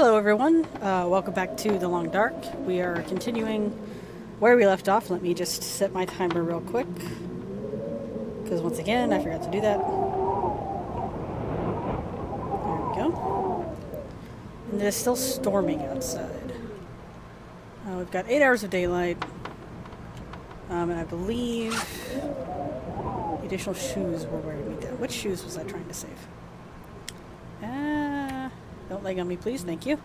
Hello everyone, uh, welcome back to The Long Dark. We are continuing where we left off. Let me just set my timer real quick. Because once again, I forgot to do that. There we go. And it is still storming outside. Uh, we've got 8 hours of daylight. Um, and I believe additional shoes were wearing me down. Which shoes was I trying to save? Ah, don't leg on me, please. Thank you.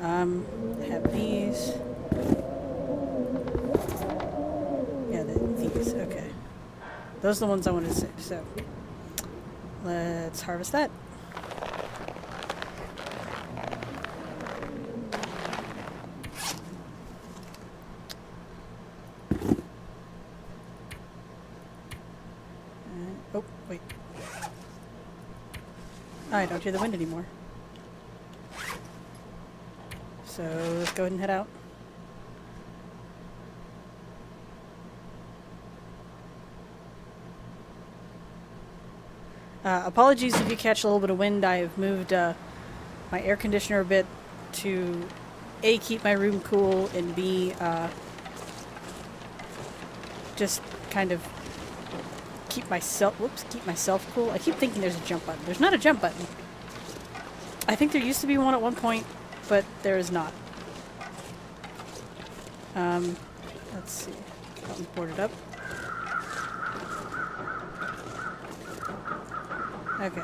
Um, have these. Yeah, the, these. Okay. Those are the ones I wanted to save. So, let's harvest that. Uh, oh, wait. I don't hear the wind anymore. So let's go ahead and head out. Uh, apologies if you catch a little bit of wind. I have moved uh, my air conditioner a bit to A, keep my room cool, and B, uh, just kind of keep myself, whoops, keep myself cool. I keep thinking there's a jump button. There's not a jump button. I think there used to be one at one point, but there is not. Um, let's see. Got me boarded up. Okay.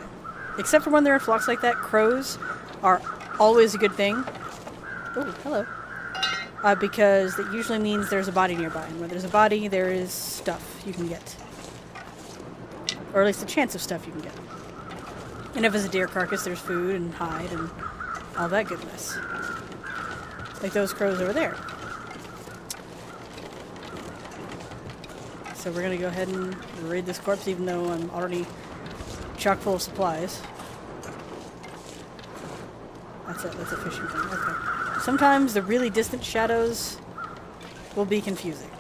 Except for when they're in flocks like that, crows are always a good thing. Oh, hello. Uh, because that usually means there's a body nearby. And where there's a body, there is stuff you can get. Or at least a chance of stuff you can get. And if it's a deer carcass, there's food and hide and all that goodness. Like those crows over there. So we're gonna go ahead and raid this corpse even though I'm already chock full of supplies. That's a, that's a fishing thing, okay. Sometimes the really distant shadows will be confusing.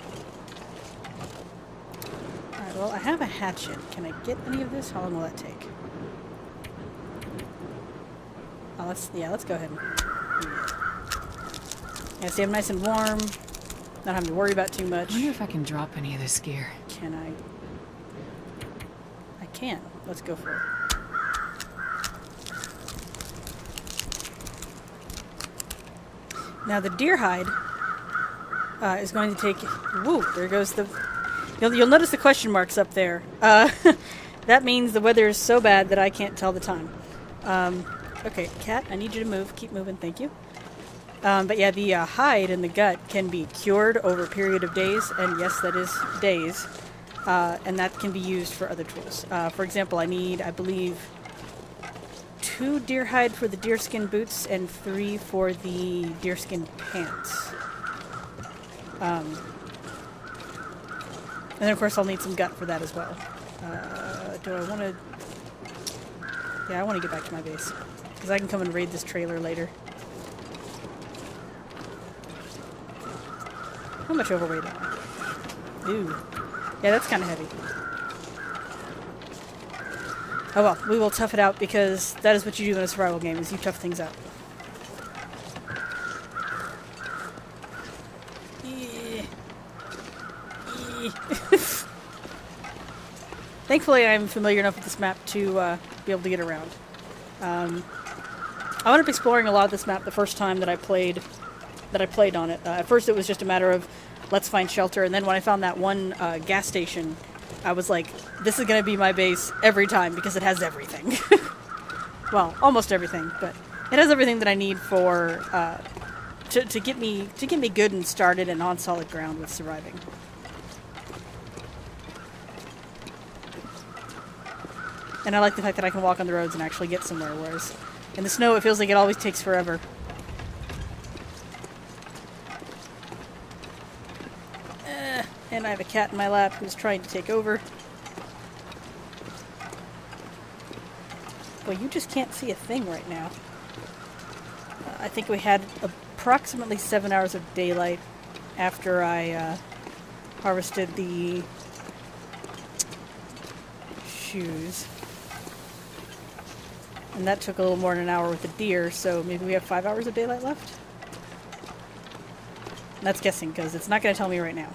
Alright, well I have a hatchet. Can I get any of this? How long will that take? Let's, yeah, let's go ahead and... Yeah, see, I'm nice and warm. Not having to worry about too much. I wonder if I can drop any of this gear. Can I? I can. Let's go for it. Now the deer hide uh, is going to take. Woo! There goes the. You'll, you'll notice the question marks up there. Uh, that means the weather is so bad that I can't tell the time. Um, okay, cat, I need you to move. Keep moving. Thank you. Um, but yeah, the uh, hide in the gut can be cured over a period of days, and yes, that is days. Uh, and that can be used for other tools. Uh, for example, I need, I believe, two deer hide for the deerskin boots and three for the deerskin pants. Um, and then, of course, I'll need some gut for that as well. Uh, do I want to... Yeah, I want to get back to my base. Because I can come and raid this trailer later. How much overweight am I? Ooh. Yeah, that's kind of heavy. Oh well, we will tough it out because that is what you do in a survival game, is you tough things out. Thankfully, I'm familiar enough with this map to uh, be able to get around. Um, I wound up exploring a lot of this map the first time that I played that I played on it. Uh, at first, it was just a matter of let's find shelter, and then when I found that one uh, gas station, I was like, this is going to be my base every time because it has everything. well, almost everything, but it has everything that I need for uh, to, to get me to get me good and started and on solid ground with surviving. And I like the fact that I can walk on the roads and actually get somewhere, whereas in the snow it feels like it always takes forever. And I have a cat in my lap who's trying to take over. Well, you just can't see a thing right now. Uh, I think we had approximately seven hours of daylight after I uh, harvested the shoes. And that took a little more than an hour with the deer, so maybe we have five hours of daylight left? That's guessing, because it's not going to tell me right now.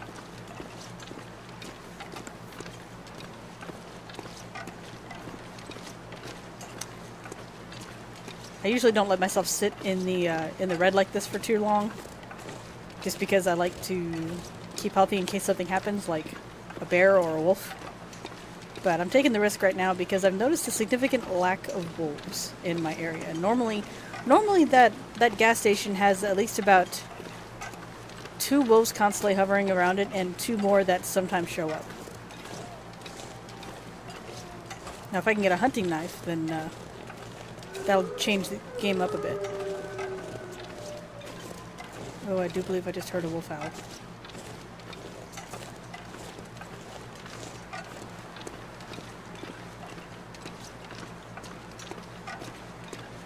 I usually don't let myself sit in the uh, in the red like this for too long, just because I like to keep healthy in case something happens, like a bear or a wolf. But I'm taking the risk right now because I've noticed a significant lack of wolves in my area. Normally, normally that that gas station has at least about two wolves constantly hovering around it, and two more that sometimes show up. Now, if I can get a hunting knife, then. Uh, That'll change the game up a bit. Oh, I do believe I just heard a wolf owl.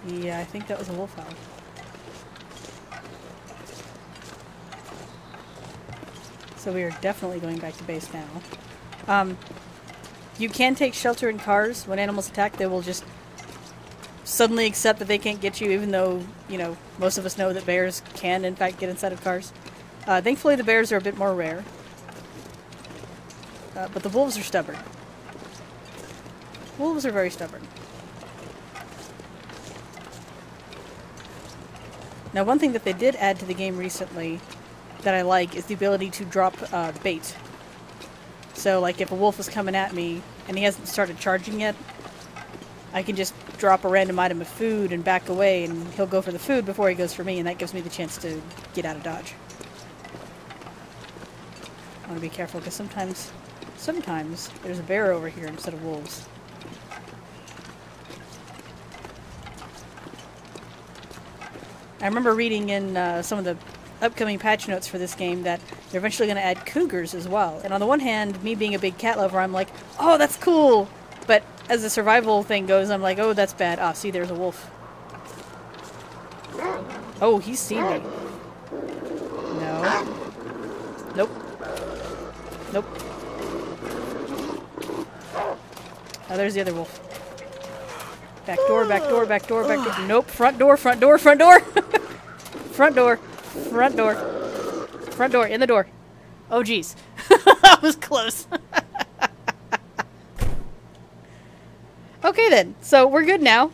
Yeah, I think that was a wolf owl. So we are definitely going back to base now. Um, you can take shelter in cars. When animals attack, they will just suddenly accept that they can't get you, even though, you know, most of us know that bears can, in fact, get inside of cars. Uh, thankfully, the bears are a bit more rare. Uh, but the wolves are stubborn. Wolves are very stubborn. Now, one thing that they did add to the game recently that I like is the ability to drop uh, bait. So, like, if a wolf is coming at me and he hasn't started charging yet, I can just drop a random item of food and back away, and he'll go for the food before he goes for me, and that gives me the chance to get out of dodge. I want to be careful, because sometimes, sometimes there's a bear over here instead of wolves. I remember reading in uh, some of the upcoming patch notes for this game that they're eventually going to add cougars as well. And on the one hand, me being a big cat lover, I'm like, oh, that's cool! But as the survival thing goes, I'm like, oh, that's bad. Ah, see, there's a wolf. Oh, he's seen me. No. Nope. Nope. Oh, there's the other wolf. Back door, back door, back door, back door. Nope, front door, front door, front door. front door, front door. Front door, in the door. Oh, jeez. that was close. Okay then. So we're good now.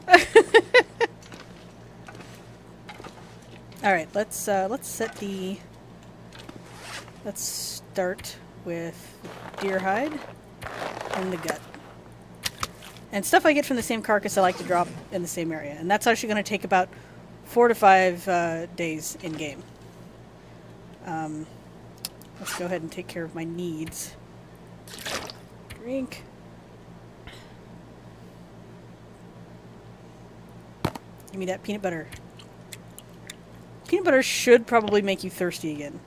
All right, let's uh, let's set the. Let's start with deer hide and the gut. And stuff I get from the same carcass I like to drop in the same area. And that's actually going to take about four to five uh, days in game. Um, let's go ahead and take care of my needs. Drink. Give me that peanut butter. Peanut butter should probably make you thirsty again.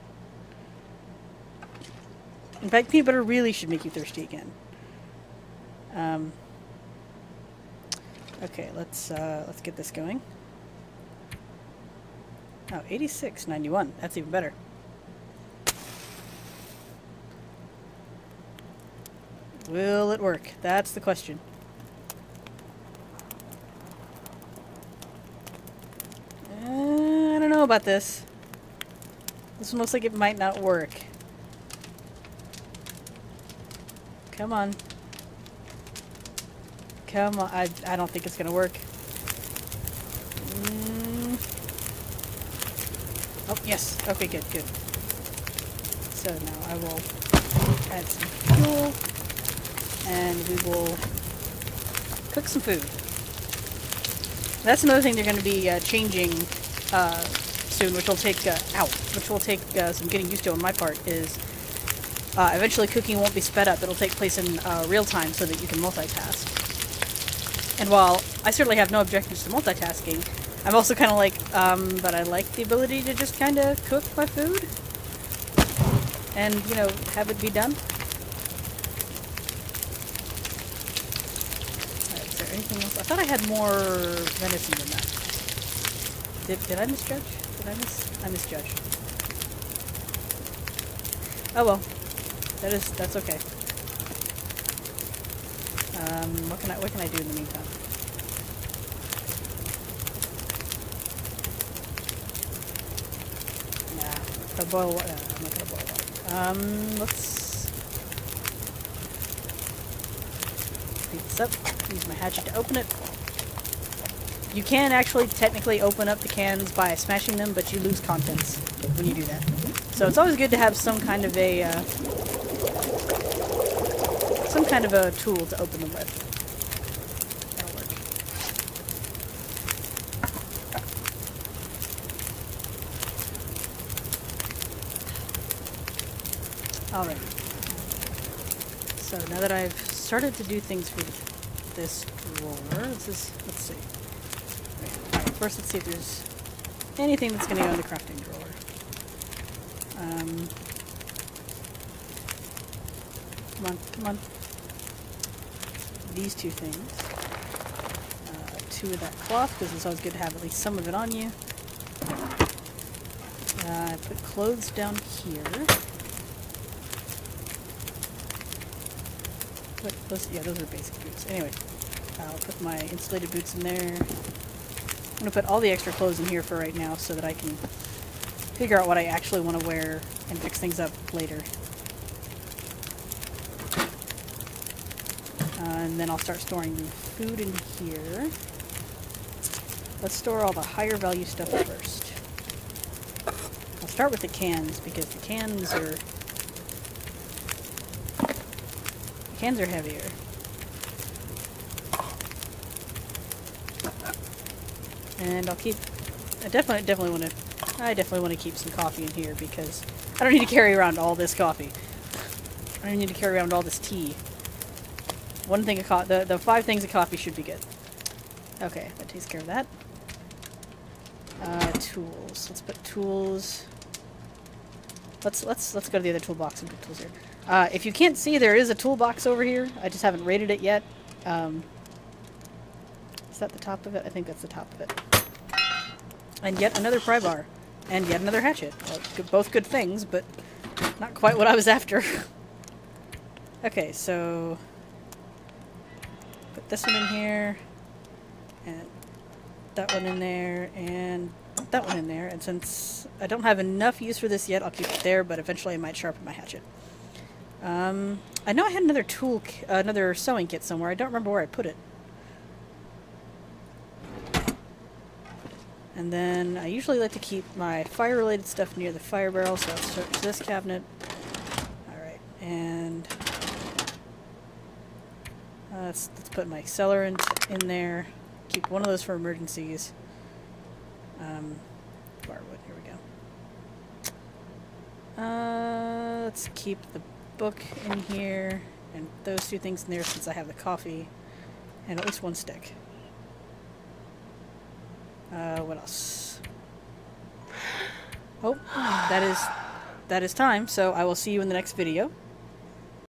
In fact, peanut butter really should make you thirsty again. Um, okay, let's uh, let's get this going. Oh, 86.91. That's even better. Will it work? That's the question. Uh, I don't know about this. This one looks like it might not work. Come on. Come on. I, I don't think it's going to work. Mm. Oh, yes. Okay, good, good. So now I will add some fuel. And we will cook some food. That's another thing they're going to be uh, changing uh, soon, which will take, uh, ow, which will take uh, some getting used to on my part, is uh, eventually cooking won't be sped up. It'll take place in uh, real time so that you can multitask. And while I certainly have no objections to multitasking, I'm also kind of like, um, but I like the ability to just kind of cook my food and, you know, have it be done. Right, is there anything else? I thought I had more venison than that. Did, did I misjudge? Did I miss? I misjudged. Oh well. That is that's okay. Um what can I what can I do in the meantime? I'm not gonna boil. Um, let's beat this up. Use my hatchet to open it. You can actually technically open up the cans by smashing them, but you lose contents when you do that. So it's always good to have some kind of a uh, some kind of a tool to open them with. That'll work. Alright. So now that I've started to do things for this drawer, this is, let's see. Alright, first let's see if there's anything that's going to go in the crafting drawer. Um, come on, come on. These two things. Uh, two of that cloth, because it's always good to have at least some of it on you. Uh, I put clothes down here. Put those, yeah, those are basic boots. Anyway, I'll put my insulated boots in there. I'm going to put all the extra clothes in here for right now so that I can figure out what I actually want to wear and fix things up later. Uh, and then I'll start storing food in here. Let's store all the higher value stuff first. I'll start with the cans because the cans are the cans are heavier. And I'll keep I definitely definitely want to I definitely want to keep some coffee in here because I don't need to carry around all this coffee. I don't need to carry around all this tea. One thing of co the the five things of coffee should be good. Okay, that takes care of that. Uh, tools. Let's put tools. Let's let's let's go to the other toolbox and put tools here. Uh, if you can't see, there is a toolbox over here. I just haven't rated it yet. Um, is that the top of it? I think that's the top of it. And yet another pry bar. And yet another hatchet. Well, both good things, but not quite what I was after. okay, so... Put this one in here. And that one in there. And that one in there. And since I don't have enough use for this yet, I'll keep it there, but eventually I might sharpen my hatchet. Um, I know I had another tool, uh, another sewing kit somewhere. I don't remember where I put it. And then I usually like to keep my fire-related stuff near the fire barrel, so I'll with this cabinet. Alright, and uh, let's, let's put my accelerant in there. Keep one of those for emergencies. Um, firewood, here we go. Uh, let's keep the book in here, and those two things in there since I have the coffee, and at least one stick. Uh, what else? Oh, that is that is time. So I will see you in the next video.